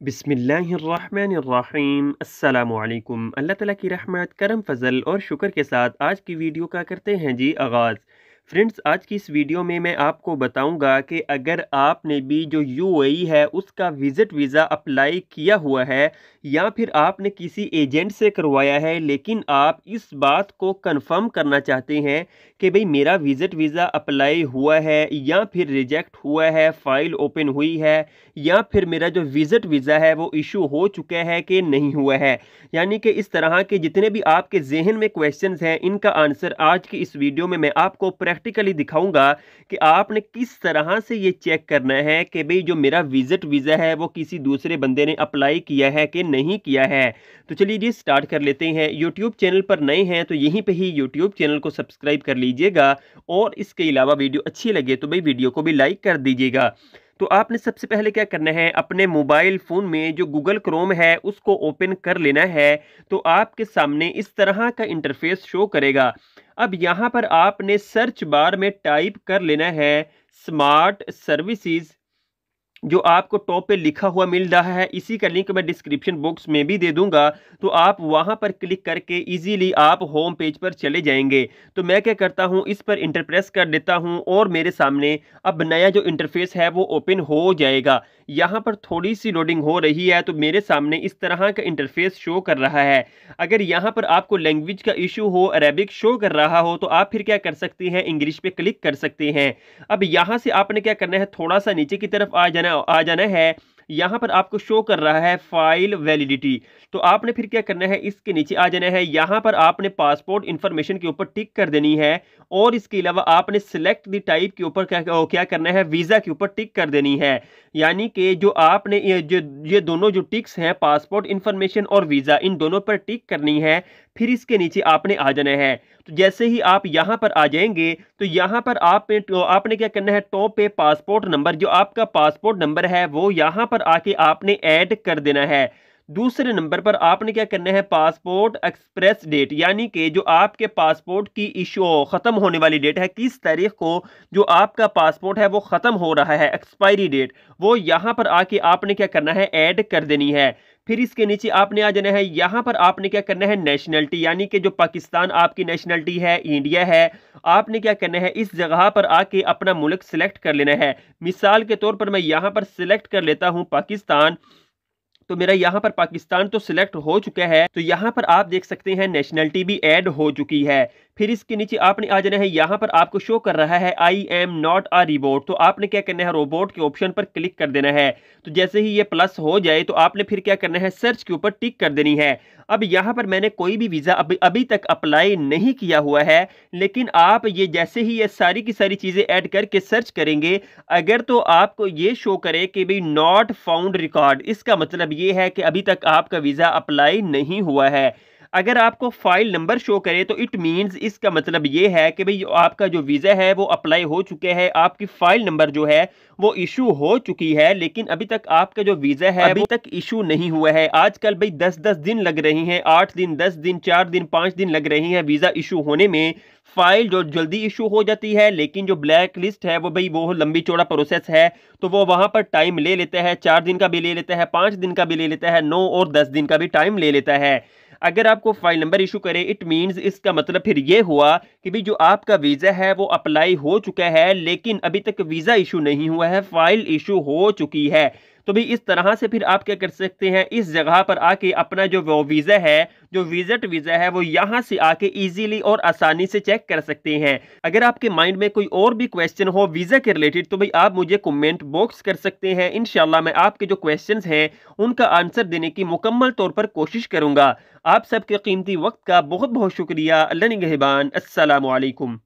बिसमीम अल्लाम अल्लाह ताला की रहमत, करम, फजल और शुक्र के साथ आज की वीडियो का करते हैं जी आगाज़। फ्रेंड्स, आज की इस वीडियो में मैं आपको बताऊँगा कि अगर आपने भी जो यूएई है, उसका विज़िट वीज़ा अप्लाई किया हुआ है या फिर आपने किसी एजेंट से करवाया है, लेकिन आप इस बात को कंफर्म करना चाहते हैं कि भाई मेरा विज़िट वीज़ा अप्लाई हुआ है या फिर रिजेक्ट हुआ है फ़ाइल ओपन हुई है, या फिर मेरा जो विज़िट वीज़ा है वो इशू हो चुका है कि नहीं हुआ है। यानी कि इस तरह के जितने भी आपके जहन में क्वेश्चन हैं, इनका आंसर आज की इस वीडियो में मैं आपको प्रैक्टिकली दिखाऊँगा कि आपने किस तरह से ये चेक करना है कि भाई जो मेरा विज़िट वीज़ा है वो किसी दूसरे बंदे ने अप्लाई किया है कि नहीं किया है। तो चलिए जी स्टार्ट कर लेते हैं। यूट्यूब चैनल पर नए हैं तो यहीं पर ही यूट्यूब चैनल को सब्सक्राइब कर लीजिएगा और इसके अलावा वीडियो अच्छी लगे तो भाई वीडियो को भी लाइक कर दीजिएगा। तो आपने सबसे पहले क्या करना है, अपने मोबाइल फ़ोन में जो गूगल क्रोम है उसको ओपन कर लेना है। तो आपके सामने इस तरह का इंटरफेस शो करेगा। अब यहाँ पर आपने सर्च बार में टाइप कर लेना है स्मार्ट सर्विसेज़। जो आपको टॉप पे लिखा हुआ मिल रहा है, इसी का लिंक मैं डिस्क्रिप्शन बॉक्स में भी दे दूँगा। तो आप वहाँ पर क्लिक करके इजीली आप होम पेज पर चले जाएँगे। तो मैं क्या करता हूँ, इस पर इंटरप्रेस कर देता हूँ और मेरे सामने अब नया जो इंटरफेस है वो ओपन हो जाएगा। यहाँ पर थोड़ी सी लोडिंग हो रही है तो मेरे सामने इस तरह का इंटरफेस शो कर रहा है। अगर यहाँ पर आपको लैंग्वेज का इशू हो अरेबिक शो कर रहा हो तो आप फिर क्या कर सकते हैं? इंग्लिश पे क्लिक कर सकते हैं। अब यहाँ से आपने क्या करना है? थोड़ा सा नीचे की तरफ़ आ जाना आ जाना है। यहाँ पर आपको शो कर रहा है फ़ाइल वैलिडिटी तो आपने फिर क्या करना है? इसके नीचे आ जाना है। यहाँ पर आपने पासपोर्ट इन्फॉर्मेशन के ऊपर टिक कर देनी है और इसके अलावा आपने सिलेक्ट दी टाइप के ऊपर क्या क्या करना है? वीज़ा के ऊपर टिक कर देनी है। यानी कि जो आपने, ये, जो, ये दोनों जो टिक्स हैं पासपोर्ट इन्फॉर्मेशन और वीज़ा इन दोनों पर टिक करनी है। फिर इसके नीचे आपने आ जाना है। तो जैसे ही आप यहाँ पर आ जाएँगे तो यहाँ पर आप तो आपने क्या करना है? टॉप पे पासपोर्ट नंबर जो आपका पासपोर्ट नंबर है, वो यहाँ पर आके आपने ऐड कर देना है। दूसरे नंबर पर आपने क्या करना है? पासपोर्ट एक्सप्रेस डेट, यानी कि जो आपके पासपोर्ट की इशू ख़त्म होने वाली डेट है, किस तारीख को जो आपका पासपोर्ट है वो ख़त्म हो रहा है, एक्सपायरी डेट, वो यहाँ पर आके आपने क्या करना है? ऐड कर देनी है। फिर इसके नीचे आपने आ जाना है, यहाँ पर आपने क्या करना है नेशनलिटी यानी कि जो पाकिस्तान आपकी नेशनलिटी है इंडिया है, आपने क्या करना है, इस जगह पर आके अपना मुल्क सिलेक्ट कर लेना है। मिसाल के तौर पर मैं यहाँ पर सिलेक्ट कर लेता हूँ पाकिस्तान। तो मेरा यहाँ पर पाकिस्तान तो सिलेक्ट हो चुका है तो यहाँ पर आप देख सकते हैं नेशनलिटी भी ऐड हो चुकी है। फिर इसके नीचे आपने आ जाना है, यहाँ पर आपको शो कर रहा है आई एम नॉट आ रिबोट तो आपने क्या करना है रोबोट के ऑप्शन पर क्लिक कर देना है। तो जैसे ही ये प्लस हो जाए तो आपने फिर क्या करना है सर्च के ऊपर टिक कर देनी है। अब यहाँ पर मैंने कोई भी वीज़ा अभी अभी तक अप्लाई नहीं किया हुआ है, लेकिन आप ये जैसे ही ये सारी की सारी चीज़ें ऐड करके सर्च करेंगे, अगर तो आपको ये शो करे कि भाई नॉट फाउंड रिकॉर्ड इसका मतलब ये है कि अभी तक आपका वीज़ा अप्लाई नहीं हुआ है। अगर आपको फ़ाइल नंबर शो करे तो इट मींस इसका मतलब ये है कि भाई आपका जो वीज़ा है वो अप्लाई हो चुके हैं। आपकी फ़ाइल नंबर जो है वो इशू हो चुकी है लेकिन अभी तक आपका जो वीज़ा है अभी तक इशू नहीं हुआ है। आजकल भाई दस दस दिन लग रही हैं आठ दिन दस दिन चार दिन पाँच दिन लग रही हैं वीज़ा इशू होने में। फ़ाइल जो जल्दी इशू हो जाती है लेकिन जो ब्लैक लिस्ट है वो भाई वो लंबी चौड़ा प्रोसेस है तो वो वहाँ पर टाइम ले लेता है चार दिन का भी ले लेता है पाँच दिन का भी ले लेता है नौ और दस दिन का भी टाइम ले लेता है। अगर आपको फ़ाइल नंबर इशू करे इट मींस इसका मतलब फिर ये हुआ कि भी जो आपका वीज़ा है, वो अप्लाई हो चुका है, लेकिन अभी तक वीज़ा इशू नहीं हुआ है फ़ाइल इशू हो चुकी है। तो भी इस तरह से फिर आप क्या कर सकते हैं? इस जगह पर आके अपना जो वो वीज़ा है, जो विज़िट वीज़ा है, वो यहाँ से आके इजीली और आसानी से चेक कर सकते हैं। अगर आपके माइंड में कोई और भी क्वेश्चन हो वीज़ा के रिलेटेड तो भाई आप मुझे कमेंट बॉक्स कर सकते हैं। इन मैं आपके जो क्वेश्चन हैं, उनका आंसर देने की मुकम्मल तौर पर कोशिश करूँगा। आप सबके कीमती वक्त का बहुत बहुत शुक्रिया। अल्लाह निगहबान असलकुम